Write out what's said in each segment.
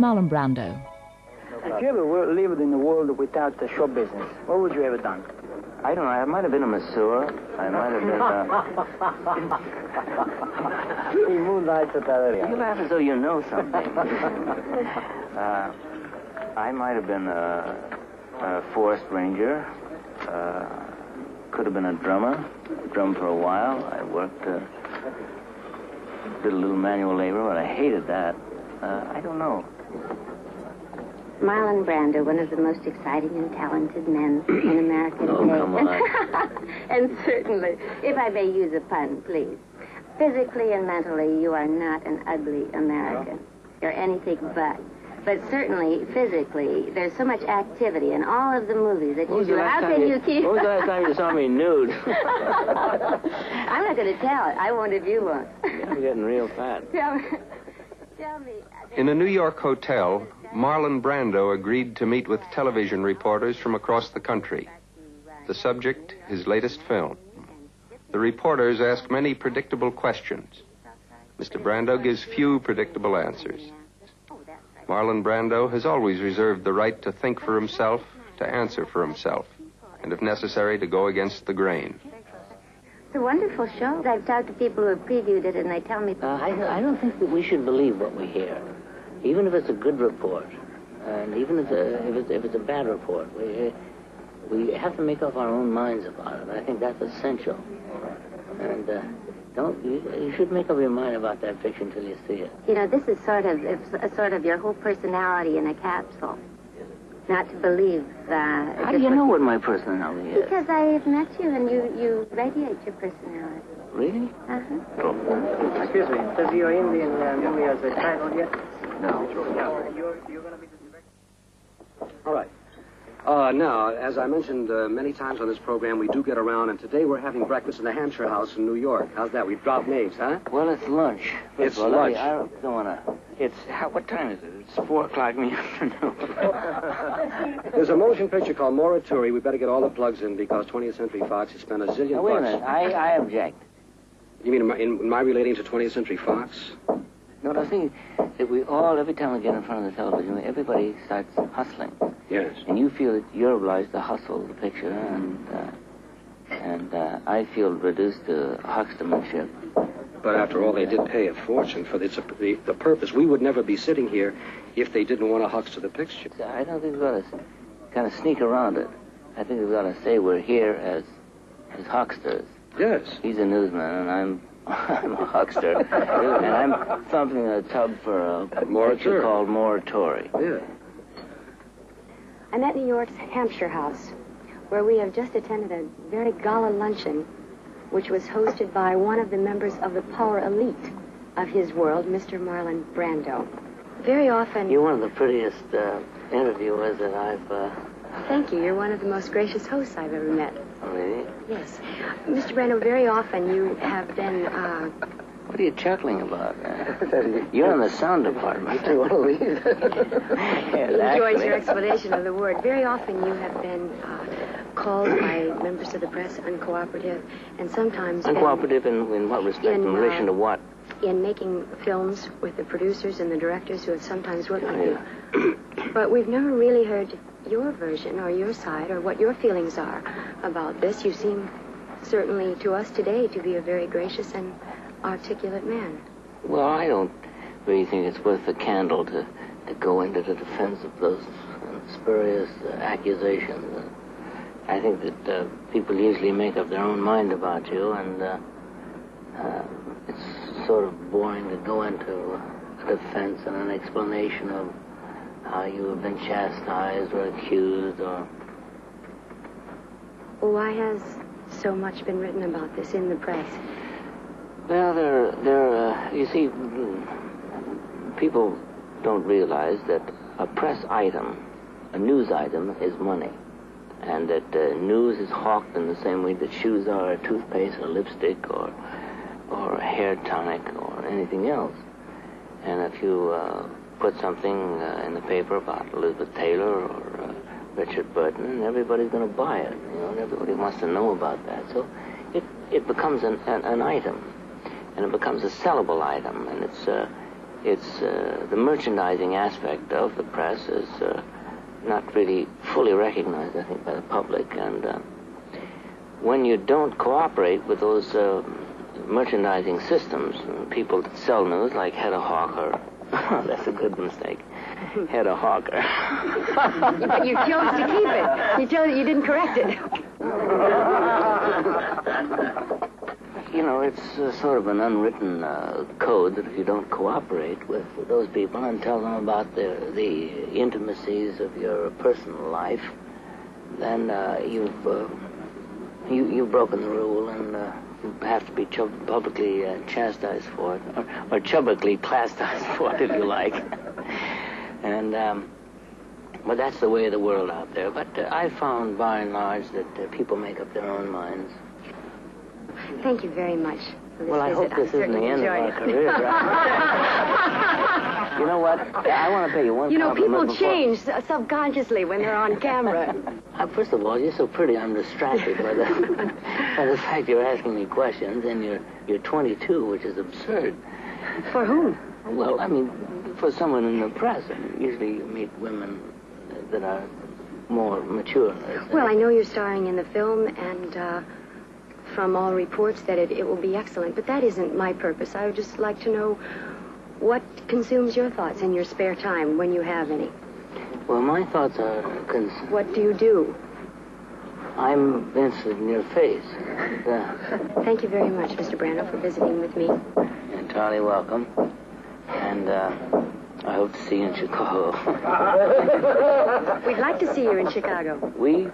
Marlon Brando. If you ever lived in the world without the show business, what would you have done? I don't know. I might have been a masseur. I might have been. Uh... he moonlights at that area. You laugh as though you know something. uh, I might have been a, a forest ranger. Uh, could have been a drummer. Drummed for a while. I worked. Uh, did a little manual labor, but I hated that. Uh, I don't know. Marlon Brando, one of the most exciting and talented men in American oh. Come on. and certainly, if I may use a pun, please. Physically and mentally, you are not an ugly American. You're anything but. But certainly, physically, there's so much activity in all of the movies that you do. How can you, you keep... When was the last time you saw me nude? I'm not going to tell it. I won't if you won't. I'm getting real fat. Tell me. In a New York hotel, Marlon Brando agreed to meet with television reporters from across the country. The subject, his latest film. The reporters ask many predictable questions. Mr. Brando gives few predictable answers. Marlon Brando has always reserved the right to think for himself, to answer for himself, and if necessary, to go against the grain. It's a wonderful show. I've talked to people who have previewed it, and they tell me. Uh, I, I don't think that we should believe what we hear, even if it's a good report, and even if, a, if, it's, if it's a bad report. We, we have to make up our own minds about it. I think that's essential. And uh, don't you, you should make up your mind about that picture until you see it. You know, this is sort of it's a sort of your whole personality in a capsule. Not to believe. Uh, How do you know what my personality is? Because I have met you and you you radiate your personality. Really? Uh huh. Oh. Excuse me. Does your Indian uh, movie has a title yet? No. No. You're, you're going to be the director. All right. Uh, now, as I mentioned uh, many times on this program, we do get around, and today we're having breakfast in the Hampshire House in New York. How's that? We've dropped names, huh? Well, it's lunch. First It's all, lunch. I don't, don't want to. It's how, what time is it? It's four o'clock in the afternoon. There's a motion picture called Morituri. We better get all the plugs in because 20th Century Fox has spent a zillion now, wait a minute. I, I object. You mean in my, in my relating to 20th Century Fox? No, I think that we all, every time we get in front of the television, everybody starts hustling. Yes. And you feel that you're obliged to hustle the picture, and uh, and uh, I feel reduced to huckstermanship. But after all, they did pay a fortune for this, the, the purpose. We would never be sitting here if they didn't want to huckster the picture. I don't think we've got to kind of sneak around it. I think we've got to say we're here as as hucksters. Yes. He's a newsman, and I'm I'm a huckster, and I'm thumping a tub for a picture Morituri. called Morituri. Yeah. I'm at New York's Hampshire House, where we have just attended a very gala luncheon, which was hosted by one of the members of the power elite of his world, Mr. Marlon Brando. Very often. You're one of the prettiest uh, interviewers that I've. Uh, Thank you. You're one of the most gracious hosts I've ever met. really. Yes. Mr. Brando, very often you have been. Uh, What are you chuckling about? man? You're in the sound department. You want to leave? Yes, enjoys your explanation of the word. Very often you have been uh, called by members of the press uncooperative, and sometimes in- Uncooperative in, in what respect? In, In, uh, relation to what? in making films with the producers and the directors who have sometimes worked with you. But we've never really heard your version or your side or what your feelings are about this. You seem certainly to us today to be a very gracious and articulate man. Well, I don't really think it's worth the candle to, to go into the defense of those spurious uh, accusations. Uh, I think that uh, people usually make up their own mind about you, and uh, uh, it's sort of boring to go into a defense and an explanation of how you have been chastised or accused or. Why has so much been written about this in the press? Well, there, there. Uh, you see, people don't realize that a press item, a news item, is money, and that uh, news is hawked in the same way that shoes are, or toothpaste, or lipstick, or or a hair tonic, or anything else. And if you uh, put something uh, in the paper about Elizabeth Taylor or uh, Richard Burton, and everybody's going to buy it. You know, everybody wants to know about that. So it it becomes an, an, an item and it becomes a sellable item, and it's uh, it's uh, the merchandising aspect of the press is uh, not really fully recognized, I think, by the public. And uh, when you don't cooperate with those uh, merchandising systems, people that sell news, like Hedda Hawker, that's a good mistake. Had a Hawker. but you chose to keep it. You chose, you didn't correct it. you know, it's uh, sort of an unwritten uh, code that if you don't cooperate with those people and tell them about the the intimacies of your personal life, then uh, you've uh, you you've broken the rule and uh, have to be chub- publicly uh, chastised for it, or, or chubbically chastised for it, if you like. and um, well, that's the way of the world out there. But I found, by and large, that people make up their own minds. Thank you very much for this well, I hope this isn't the end of our career. you know what? I want to pay you one You know, people before- change subconsciously when they're on camera. Uh, first of all, you're so pretty. I'm distracted by the by the fact you're asking me questions, and you're you're 22, which is absurd. For whom? Well, I mean, for someone in the press, I mean, usually you meet women that are more mature. Well, I know you're starring in the film, and uh, from all reports that it, it will be excellent. But that isn't my purpose. I would just like to know what consumes your thoughts in your spare time when you have any. Well, my thoughts are. Cons- What do you do? I'm interested in your face. Uh, Thank you very much, Mr. Brando, for visiting with me. you're entirely welcome. And uh, I hope to see you in Chicago. We'd like to see you in Chicago. we?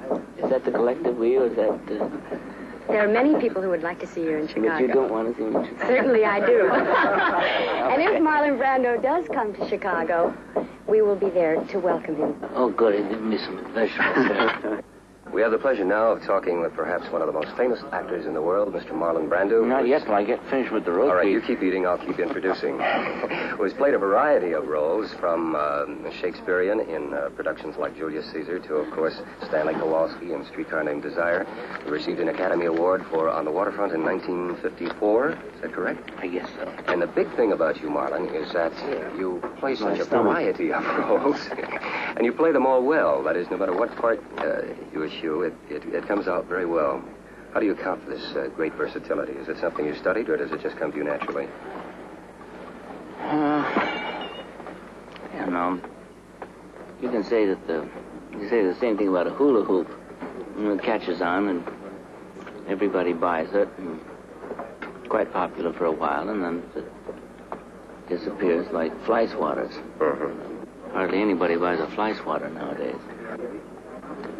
Is that the collective we, or is that? Uh, There are many people who would like to see you in Chicago. but you don't want to see me in Chicago. Certainly I do. and if Marlon Brando does come to Chicago, we will be there to welcome him. Oh, good. He's giving me some vegetables there. We have the pleasure now of talking with perhaps one of the most famous actors in the world, Mr. Marlon Brando. Not yet till I get finished with the roast All right, you keep eating, I'll keep introducing. Who has played a variety of roles from uh, Shakespearean in uh, productions like Julius Caesar to, of course, Stanley Kowalski in Streetcar Named Desire. He received an Academy Award for On the Waterfront in 1954. Is that correct? I guess so. And the big thing about you, Marlon, is that you play such a variety of roles, and you play them all well. That is, no matter what part uh, you eschew, it, it, it comes out very well. How do you account for this uh, great versatility? Is it something you studied, or does it just come to you naturally? Uh, you know, you can say that the you say the same thing about a hula hoop. When it catches on and everybody buys it, and quite popular for a while, and then it disappears like fly swatters. Hardly anybody buys a fly swatter nowadays.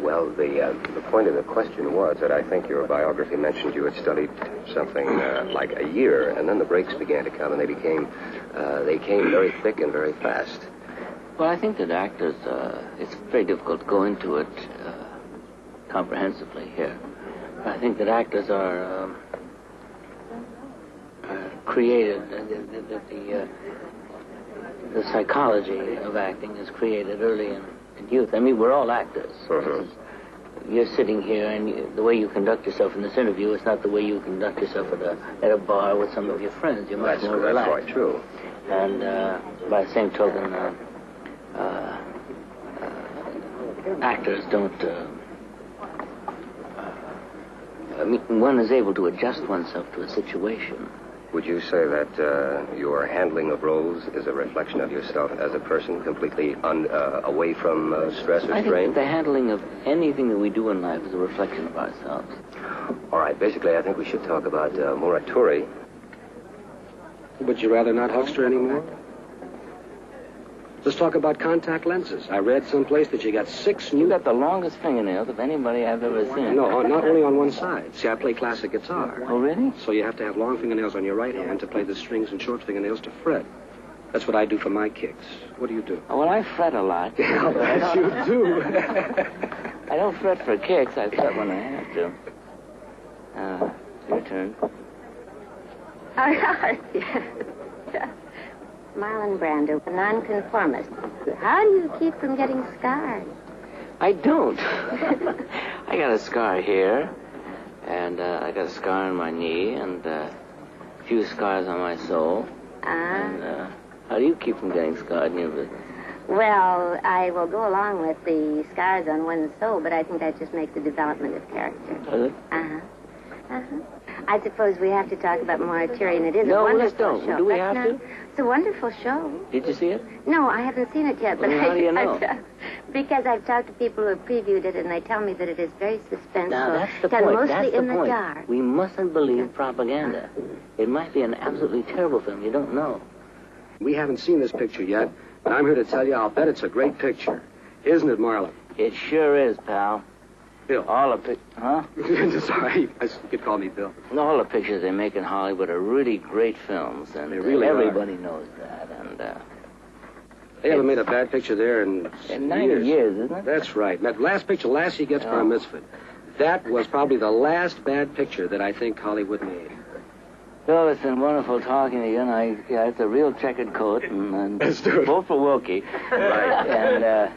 Well, the uh, the point of the question was that I think your biography mentioned you had studied something uh, like a year, and then the breaks began to come, and they became uh, they came very thick and very fast. Well, I think that actors, uh, it's very difficult to go into it uh, comprehensively here. I think that actors are, um, are created, that that the, uh, the psychology of acting is created early in, in youth. I mean, we're all actors. Mhm. You're sitting here, and you, the way you conduct yourself in this interview is not the way you conduct yourself at a, at a bar with some of your friends. You're much That's, more that's quite true. And uh, by the same token, uh, uh, uh, actors don't. Uh, uh, I mean, one is able to adjust oneself to a situation. Would you say that uh, your handling of roles is a reflection of yourself as a person, completely un, uh, away from uh, stress or strain? I think strain? that the handling of anything that we do in life is a reflection of ourselves. All right, basically, I think we should talk about uh, Morituri. Would you rather not huckster anymore? Let's talk about contact lenses. I read someplace that you got six You new. got the longest fingernails of anybody I've ever seen. No, not only on one side. See, I play classic guitar. Oh, really? So you have to have long fingernails on your right hand to play the strings and short fingernails to fret. That's what I do for my kicks. What do you do? Oh, well, I fret a lot. yes, you do. I don't fret for kicks. I fret when I have to. Uh, your turn. Marlon Brando, a nonconformist. How do you keep from getting scarred? I don't. I got a scar here, and uh, I got a scar on my knee, and uh, a few scars on my soul, Ah, and uh, How do you keep from getting scarred in your business? Well, I will go along with the scars on one's soul, but I think that just makes the development of character. Does it? Uh-huh. Uh-huh. I suppose we have to talk about Morituri. It is No, a wonderful let's don't. show. Do we Let's have not. to? It's a wonderful show. Did you see it? No, I haven't seen it yet, but Well, I, how do you know? I've- because I've talked to people who have previewed it, and they tell me that it is very suspenseful, Now that's the done point. mostly That's in the the point. dark. We mustn't believe propaganda. It might be an absolutely terrible film. You don't know. We haven't seen this picture yet, but I'm here to tell you I'll bet it's a great picture. Isn't it, Marlon? It sure is, pal. Bill. All the pic- huh? Sorry, you could call me Bill. All the pictures they make in Hollywood are really great films, and They really are. everybody knows that. And uh, They haven't made a bad picture there in, in 90 years, isn't it? That's right. That last picture, Lassie Gets Oh. Bar Mitzvah. That was probably the last bad picture that I think Hollywood made. Bill, it's been wonderful talking to you, and I, yeah, it's a real checkered coat, and, and Let's do it. both for Wilkie. Right. And uh,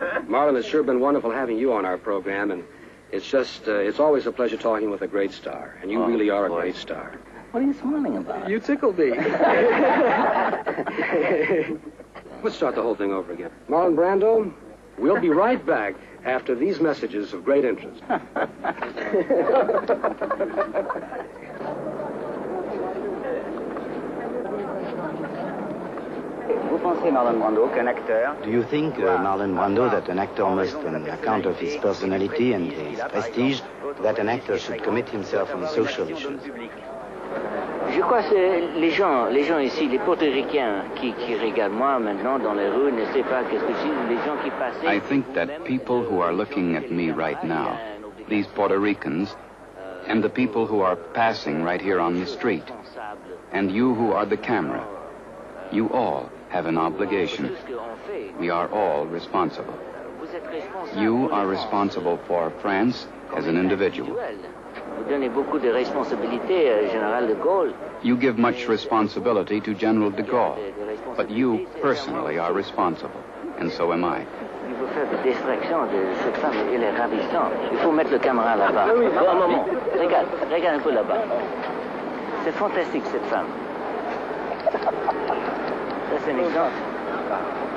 Marlon, it's sure been wonderful having you on our program, and it's just, uh, it's always a pleasure talking with a great star, and you Oh, really are a great star. what are you smiling about? You tickled me. Let's start the whole thing over again. Marlon Brando, we'll be right back after these messages of great interest. Vous pensez, Marlon Brando, qu'un acteur Do you think, uh, Marlon Brando, that an actor must, on account of his personality and his prestige, that an actor should commit himself on social issues? Je crois que les gens, les gens ici, les portoricains qui, qui regardent moi maintenant dans les rues, ne savent pas qu'est-ce que c'est, les gens qui passent. I think that people who are looking at me right now, these Puerto Ricans, and the people who are passing right here on the street, and you who are the camera, you all have an obligation. We are all responsible. You are responsible for France as an individual. Vous donnez beaucoup de responsabilités, euh, Général de Gaulle. You give much responsibility to General de Gaulle, but you personally are responsible, and so am I. Il faut faire des distractions de cette femme, elle est ravissante. Il faut mettre le caméra là-bas. Ah bon, moment, regarde, regarde un peu là-bas. C'est fantastique cette femme. Ça c'est un exemple.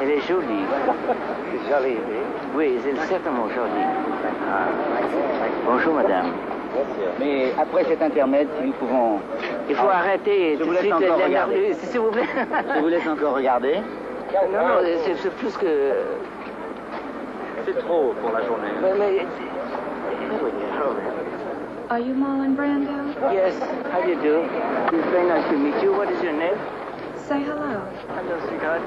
Elle est jolie. Jolie. Oui, elle est certainement jolie. Bonjour madame. Mais après cet intermède, si nous pouvons... Il faut arrêter Je tout vous laisse suite encore la- regarder. S'il vous plaît. Je vous laisse encore regarder. Non, non, c'est c'est plus que... C'est trop pour la journée. Mais, mais- Are you Marlon Brando? Yes, how do you do? It's very nice to meet you. What is your name? Say hello. Hello, sweetheart.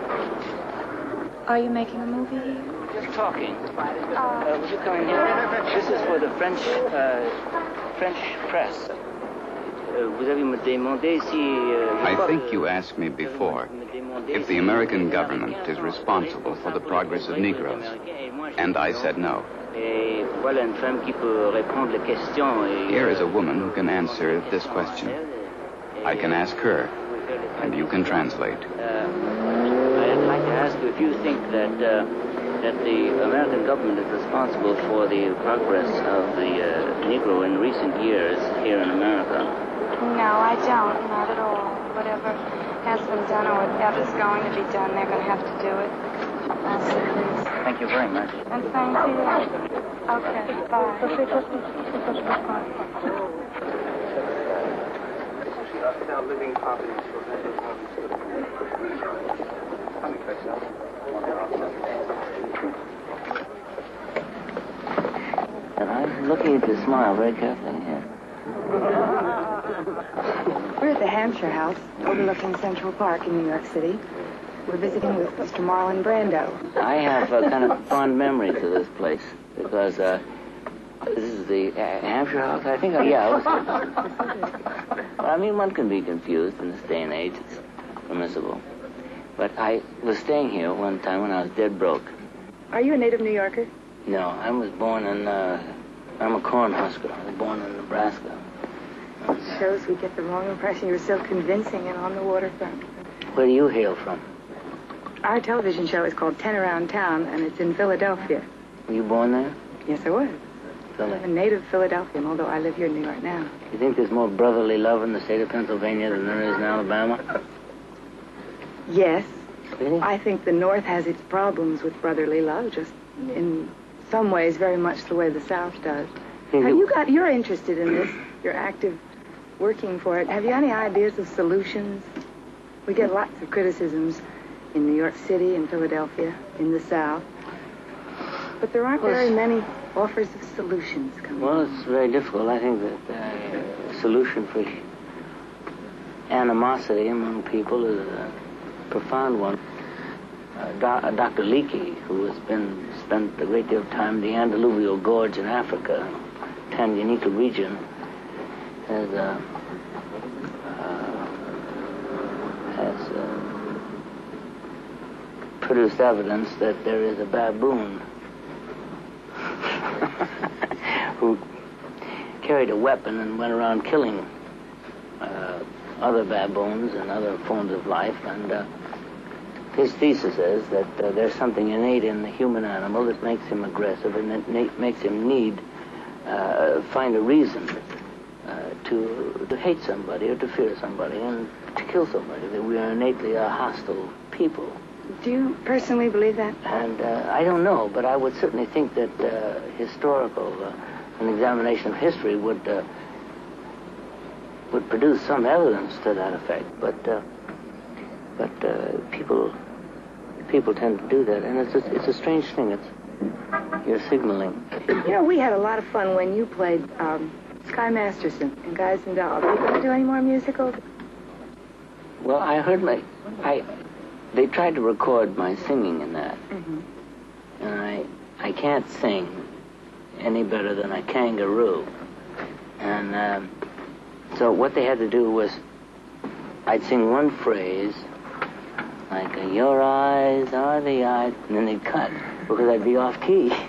Are you making a movie here? Just talking. Uh, would you come in here? This is for the French, uh, French press. Euh, vous avez me demandé si... euh, I think you asked me before if the American government is responsible for the progress of Negroes. des Américains, et moi, je And I said no. Et voilà une femme qui peut répondre les questions. Et, Here is a woman who can answer this question. I can ask her, and you can translate. Uh, I'd like to ask you if you think that uh, that the American government is responsible for the progress of the uh, Negro in recent years here in America. No, I don't. Not at all. Whatever has been done or whatever's going to be done, they're going to have to do it. I'll please. Thank you very much. And thank you. Okay, bye. And I'm looking at the smile very carefully here. We're at the Hampshire House, overlooking Central Park in New York City. We're visiting with Mr. Marlon Brando. I have a kind of fond memories of this place because uh, this is the uh, Hampshire House, I think. yeah. it was- Well, I mean, one can be confused in this day and age. It's permissible. But I was staying here one time when I was dead broke. Are you a native New Yorker? No, I was born in, uh, I'm a corn husker. I was born in Nebraska. It shows we get the wrong impression. You're so convincing and on the waterfront. Where do you hail from? Our television show is called Ten Around Town, and it's in Philadelphia. Were you born there? Yes, I was. Philly. I'm a native Philadelphian, although I live here in New York now. You think there's more brotherly love in the state of Pennsylvania than there is in Alabama? Yes. Really? I think the North has its problems with brotherly love, just in some ways very much the way the South does. Have you got, you're interested in this, you're active working for it. Have you any ideas of solutions? We get lots of criticisms in New York City, in Philadelphia, in the South. But there aren't Well, very many offers of solutions coming. Well, it's very difficult. I think that uh, a solution for animosity among people is a profound one. Uh, Do- uh, Dr. Leakey, who has been spent a great deal of time in the Olduvai Gorge in Africa, Tanganyika region, has uh, uh, has uh, produced evidence that there is a baboon who carried a weapon and went around killing uh, other baboons and other forms of life. And uh, his thesis is that uh, there's something innate in the human animal that makes him aggressive and that na- makes him need, uh, find a reason uh, to, to hate somebody or to fear somebody and to kill somebody, that we are innately a hostile people. Do you personally believe that? And uh, I don't know, but I would certainly think that uh, historical, uh, an examination of history would uh, would produce some evidence to that effect. But uh, but uh, people people tend to do that, and it's a, it's a strange thing. It's you're signaling. You know, we had a lot of fun when you played um, Sky Masterson in Guys and Dolls. Are you going to do any more musicals? Well, I heard my I they tried to record my singing in that, Mm-hmm. and I I can't sing any better than a kangaroo. And um, so what they had to do was I'd sing one phrase like your eyes are the eyes, and then they'd cut because I'd be off key.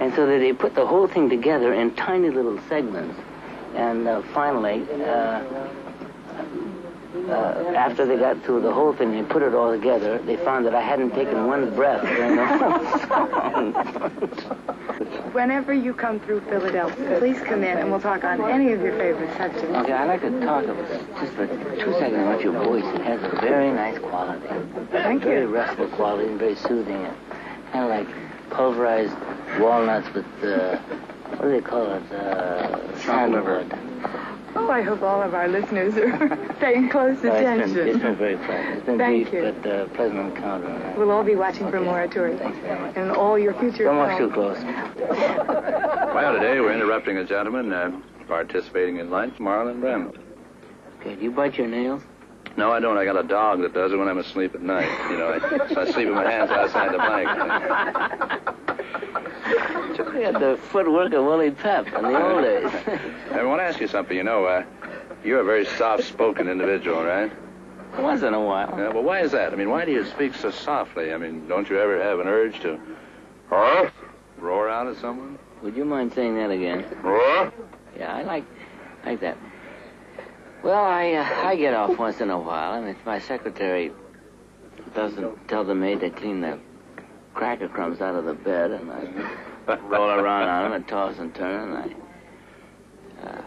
And so they put the whole thing together in tiny little segments. And uh, finally, uh, uh, after they got through the whole thing, they put it all together. They found that I hadn't taken one breath during the whole song. Whenever you come through Philadelphia, please come in and we'll talk on any of your favorite subjects. Okay, I'd like to talk about, just for two seconds about your voice. It has a very nice quality. Thank Very you. Very restful quality and very soothing. and Kind of like pulverized walnuts with, uh, what do they call it? Uh, sandalwood. Oh, I hope all of our listeners are paying close No, it's been, attention. it's been very pleasant. It's been Thank brief, you. but uh, pleasant encounter. and I- We'll all be watching for Moratorium and all your future Don't watch too close. Well, today we're interrupting a gentleman uh, participating in lunch, Marlon Brando. Okay, do you bite your nails? No, I don't. I got a dog that does it when I'm asleep at night. You know, I, so I sleep with my hands outside the blanket. We had the footwork of Willie Pep in the old days. I want to ask you something. You know, uh, you're a very soft-spoken individual, right? Once in a while. Yeah, well, why is that? I mean, why do you speak so softly? I mean, don't you ever have an urge to roar, roar out at someone? Would you mind saying that again? Roar? Yeah, I like like that. Well, I uh, I get off once in a while, and if my secretary doesn't tell the maid to clean the cracker crumbs out of the bed, and I roll around on them and toss and turn, and I. Uh,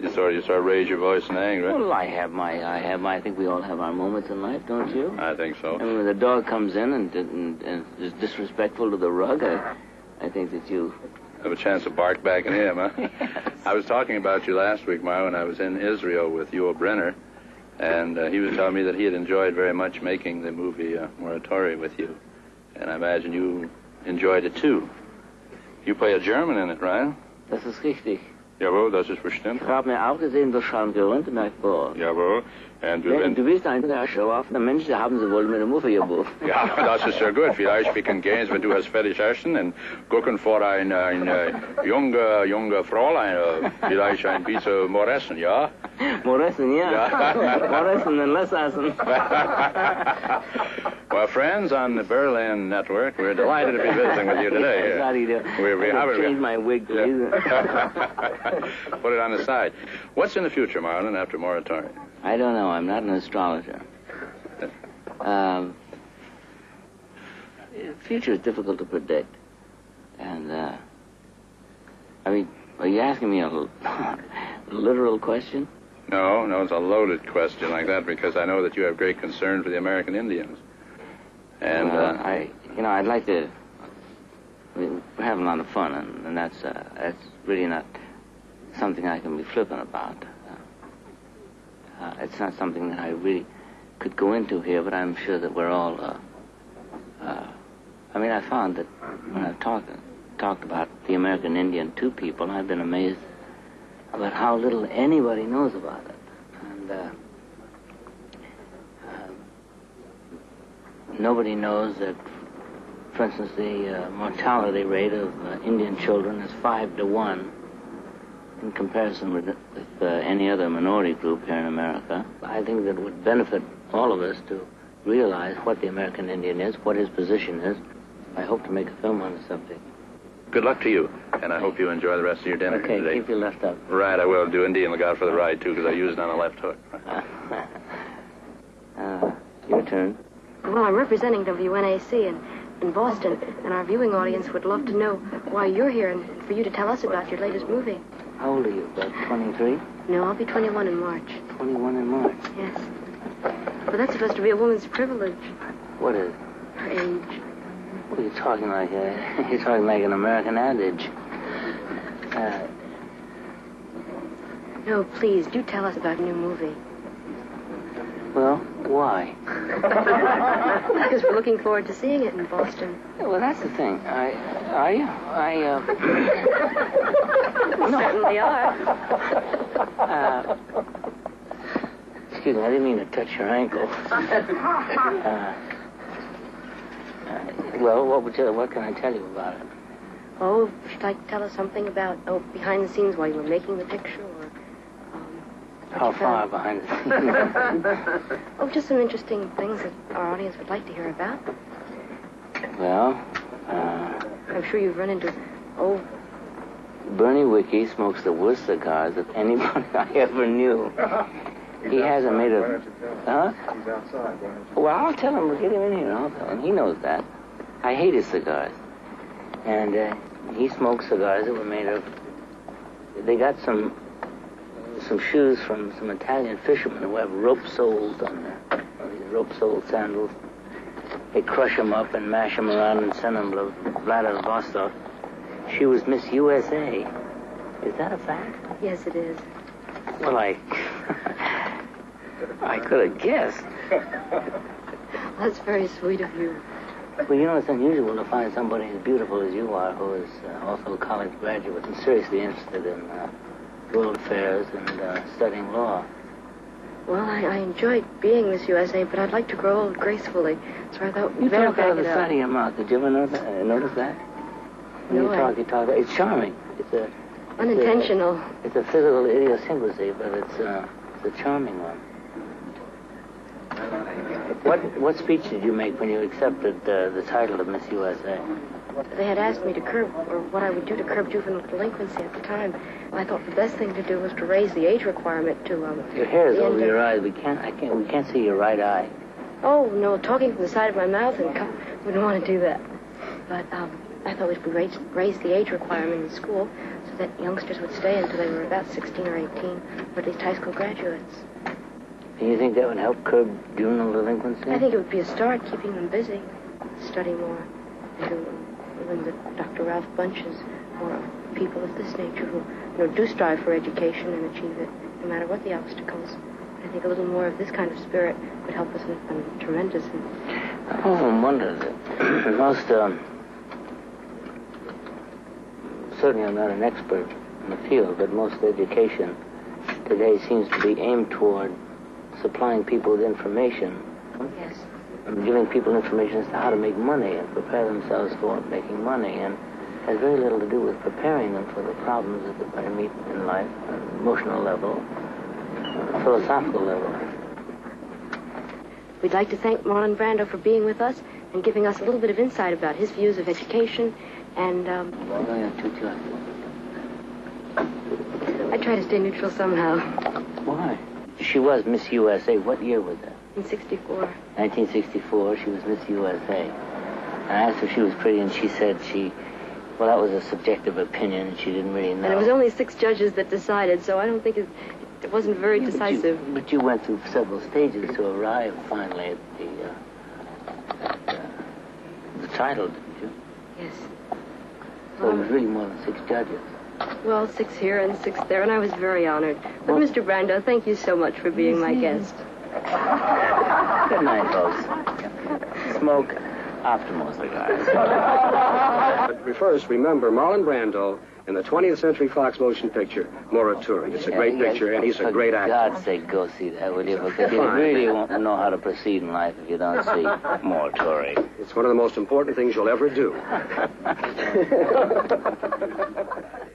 You sort of, you sort of raise your voice in anger. well, I have my I have my. I think we all have our moments in life, don't you? I think so. Mean, when the dog comes in and, and, and is disrespectful to the rug, I, I think that you. Have a chance to bark back at him, huh? I was talking about you last week, Marlon. I was in Israel with Yul Brynner, and uh, he was telling me that he had enjoyed very much making the movie uh, Morituri with you. And I imagine you enjoyed it too. You play a German in it, right? Das ist richtig. Jawohl, das ist bestimmt. Ich habe mir auch gesehen, wir schauen gewöhnt, merkbar. Jawohl. Wenn, wenn, du bist ein sehr scharfer Mensch, da haben sie wohl dem Muffe gebucht. ja, das ist sehr gut. Vielleicht wir können gehen, wenn du hast fertig essen und gucken vor ein, ein äh, junge, junge Fräulein, äh, vielleicht ein bisschen mehr essen, ja? Moressen, ja. Ja. Moressen and less essen. well, friends on the Berlin Network, we're delighted to be visiting with you today. Do you do? We, we have could change my wig, please. Put it on the side. What's in the future, Marlon, after moratorium? I don't know. I'm not an astrologer. Um, the future is difficult to predict. And, uh, I mean, are you asking me a literal question? No, no, it's a loaded question like that because I know that you have great concern for the American Indians. And Well, uh, I, you know, I'd like to. I mean, we're having a lot of fun, and, and that's uh, that's really not something I can be flippant about. Uh, uh, it's not something that I really could go into here, but I'm sure that we're all. Uh, uh, I mean, I found that when I've talked talked about the American Indian to people, I've been amazed about how little anybody knows about it, and. Uh, nobody knows that, for instance, the uh, mortality rate of uh, Indian children is five to one in comparison with uh, any other minority group here in America. I think that it would benefit all of us to realize what the American Indian is, what his position is. I hope to make a film on the subject. good luck to you, and I hope you enjoy the rest of your dinner Okay, today. keep your left up. Right, I will do Indian look out for the ride too because I use it on the left hook. Uh, your turn. Well, I'm representing WNAC in, in Boston, and our viewing audience would love to know why you're here and for you to tell us about your latest movie. How old are you? About 23? No, I'll be 21 in March. 21 in March. Yes. But that's supposed to be a woman's privilege. What is? Her age. What are you talking like? Uh, you're talking like an American adage. Uh, No, please, do tell us about a new movie. Why? because we're looking forward to seeing it in Boston. Well, that's the thing. I, are you? I, uh... We certainly are. uh, excuse me, I didn't mean to touch your ankle. Uh, uh, well, what would you, what can I tell you about it? Oh, like to tell us something about, oh, behind the scenes while you were making the picture, or... What How you far found? behind the? Oh, just some interesting things that our audience would like to hear about. well, uh, I'm sure you've run into, oh, Bernie Wicki smokes the worst cigars of anybody I ever knew. He hasn't made a. Huh? He's outside. Well, I'll tell him. We'll get him in here. I'll tell him. He knows that. I hate his cigars. And uh, he smokes cigars that were made of. They got some some shoes from some Italian fishermen who have rope soles on their these rope sole sandals. They crush them up and mash them around and send them to Vladivostok. She was Miss USA. Is that a fact? yes, it is. Well, I I could have guessed. That's very sweet of you. Well, you know, it's unusual to find somebody as beautiful as you are who is uh, also a college graduate and seriously interested in uh, world affairs and uh, studying law. Well, I, I enjoyed being Miss USA, but I'd like to grow old gracefully, so I thought You better talk out of the side of your mouth. Did you ever that, uh, notice that? When No, you I- talk, you talk. It's charming. It's a it's a- Unintentional. It's a physical idiosyncrasy, but it's, uh, it's a charming one. What what speech did you make when you accepted uh, the title of Miss USA? They had asked me to curb, or what I would do to curb juvenile delinquency at the time. I thought the best thing to do was to raise the age requirement to, um... Your hair is over your eyes. We can't. I can't. We can't see your right eye. Oh, no, talking from the side of my mouth and co- wouldn't want to do that. But, um, I thought we should raise, raise the age requirement in school so that youngsters would stay until they were about 16 or 18, or at least high school graduates. Do you think that would help curb juvenile delinquency? I think it would be a start, keeping them busy, study more. And even the Dr. Ralph Bunches or people of this nature who, you know, do strive for education and achieve it, no matter what the obstacles. I think a little more of this kind of spirit would help us in, in tremendous. I often wonder that most, um, certainly I'm not an expert in the field, but most education today seems to be aimed toward supplying people with information Yes. Giving people information as to how to make money and prepare themselves for making money and has very little to do with preparing them for the problems that they're going to meet in life on an emotional level, uh, philosophical level. We'd like to thank Marlon Brando for being with us and giving us a little bit of insight about his views of education. And um, I try to stay neutral somehow. Why? She was Miss USA. What year was that? In 64. 1964, she was Miss USA. I asked if she was pretty, and she said she, well, that was a subjective opinion. She didn't really know. And it was only six judges that decided, so I don't think it, it wasn't very decisive. But you, but you went through several stages to arrive finally at the, uh, at, uh, the title, didn't you? Yes. So it was really more than six judges. Well, six here and six there, and I was very honored. But, Mr. Brando, thank you so much for being my guest. Good night, folks. Smoke after most cigars. But first, remember Marlon Brando in the 20th Century Fox motion picture, Morituri. It's a great Yeah, picture, and he's a great actor. God's sake, go see that, will you? Because you really won't know how to proceed in life if you don't see Morituri. It's one of the most important things you'll ever do.